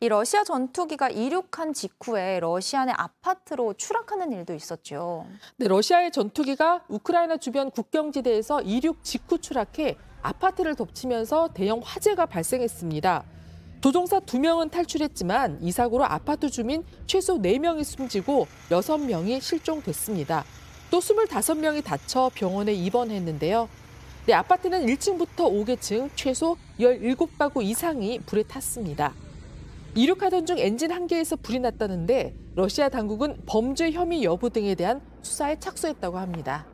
이 러시아 전투기가 이륙한 직후에 러시아 내 아파트로 추락하는 일도 있었죠. 네, 러시아의 전투기가 우크라이나 주변 국경지대에서 이륙 직후 추락해 아파트를 덮치면서 대형 화재가 발생했습니다. 조종사 2명은 탈출했지만 이 사고로 아파트 주민 최소 4명이 숨지고 6명이 실종됐습니다. 또 25명이 다쳐 병원에 입원했는데요. 네, 아파트는 1층부터 5계층 최소 17가구 이상이 불에 탔습니다. 이륙하던 중 엔진 한 개에서 불이 났다는데 러시아 당국은 범죄 혐의 여부 등에 대한 수사에 착수했다고 합니다.